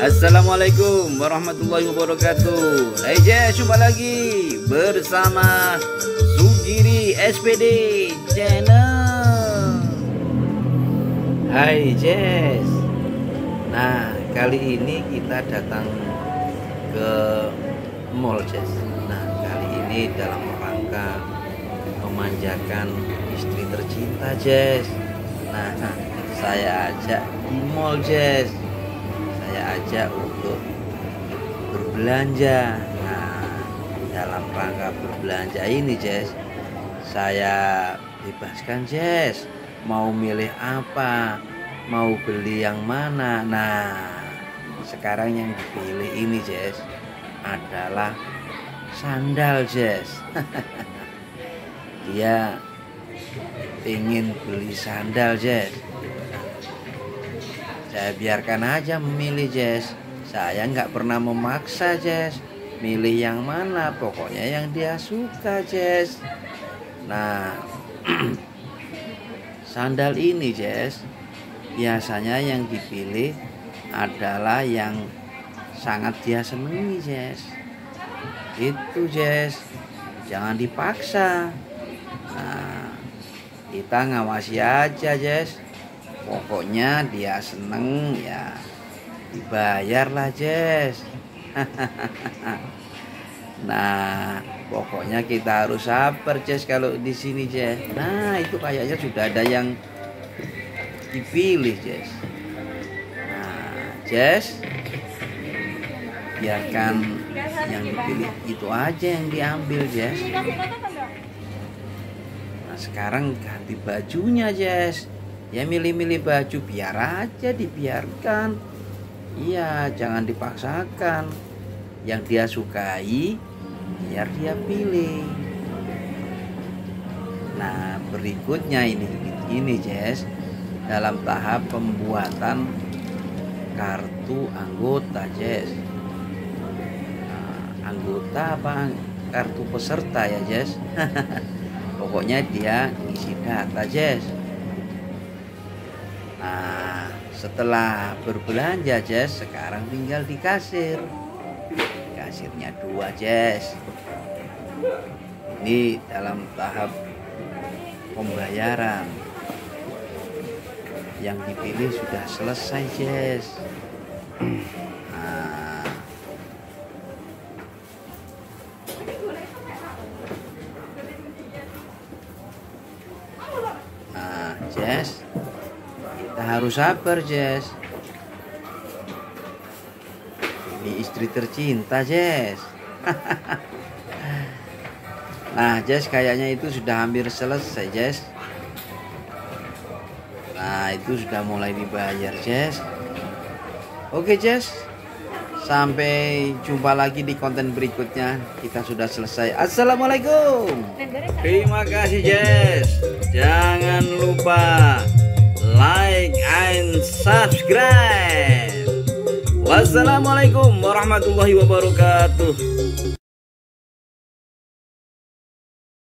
Assalamualaikum warahmatullahi wabarakatuh. Jess, jumpa lagi bersama Sugiri SPD Channel. Hai Jess Nah, kali ini kita datang ke mall Jess Nah, kali ini dalam rangka memanjakan istri tercinta Jess Nah, saya ajak di mall Jess saya ajak untuk berbelanja. Nah dalam rangka berbelanja ini Jess saya bebaskan Jess mau milih apa mau beli yang mana. Nah sekarang yang dipilih ini Jess adalah sandal Jess. Dia ingin beli sandal Jess saya biarkan aja memilih Jess. Saya nggak pernah memaksa Jess. Milih yang mana? Pokoknya yang dia suka Jess. Nah sandal ini Jess biasanya yang dipilih adalah yang sangat dia senangi Jess. Itu Jess. Jangan dipaksa. Nah kita ngawasi aja Jess pokoknya dia seneng ya dibayarlah Jess. Nah pokoknya kita harus sabar Jess kalau di sini Jess. Nah itu kayaknya sudah ada yang dipilih Jess. Nah Jess biarkan yang dipilih itu aja yang diambil Jess. Nah sekarang ganti bajunya Jess ya milih-milih baju biar aja dibiarkan. Iya jangan dipaksakan. Yang dia sukai biar dia pilih. Nah berikutnya ini ini Jess. Dalam tahap pembuatan kartu anggota Jess. Nah, anggota apa kartu peserta ya Jess? Pokoknya dia isi data Jess Nah, setelah berbelanja Jess, sekarang tinggal di kasir. Kasirnya dua Jess. Ini dalam tahap pembayaran. Yang dipilih sudah selesai Jess. Harus sabar Jess. Ini istri tercinta Jess. Nah Jess kayaknya itu sudah hampir selesai Jess. Nah itu sudah mulai dibayar Jess. Oke Jess. Sampai jumpa lagi di konten berikutnya. Kita sudah selesai. Assalamualaikum. Terima kasih. Jess. Jangan lupa and subscribe. Wassalamualaikum warahmatullahi wabarakatuh.